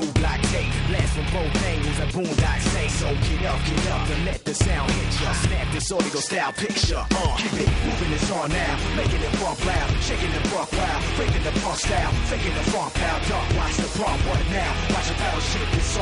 new black tape. Blast from both angles, a boondock say. So get up, get up, and let the sound hit ya. Snap this audio style picture. Uh, keep it moving, it's on now. Making it bump loud, shaking the buck wild. Breaking the punk style, faking the funk pound. Duck, watch the bump, what now? Watch the battle shake this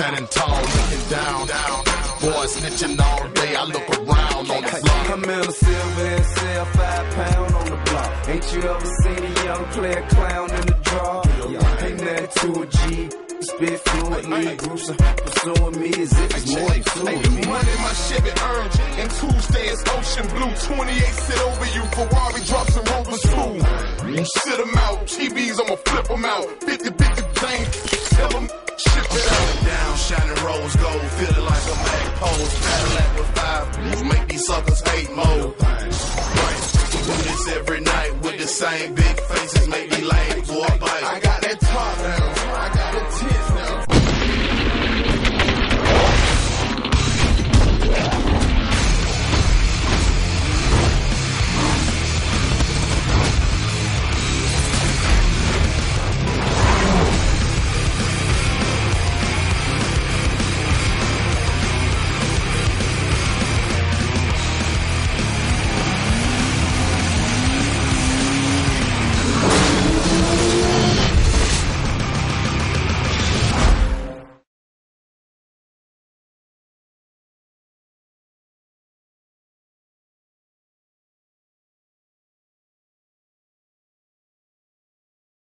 standing tall, looking down. Boys snitching all day, I look around on the block. I'm in a silver and sell five pound on the block. Ain't you ever seen a young player clown in the draw? Ain't nothing to a G. Spit fluently, groups are pursuing me as if it's more than two Hey, of new me. money, my Chevy earned. And Tuesday is ocean blue. 28 sit over you. Ferrari drops and Rovers too. You sit them out. TVs, I'ma flip them out.